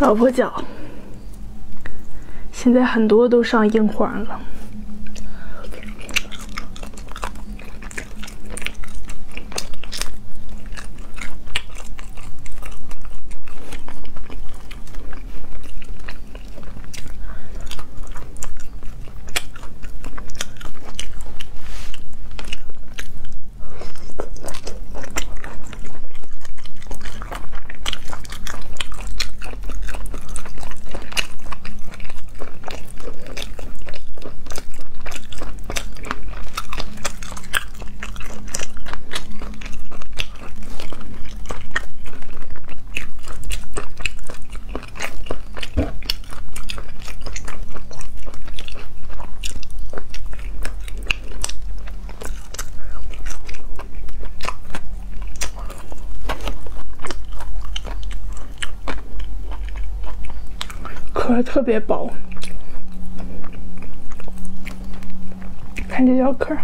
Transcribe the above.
老婆脚，现在很多都上硬黄了。壳特别薄，看这小壳。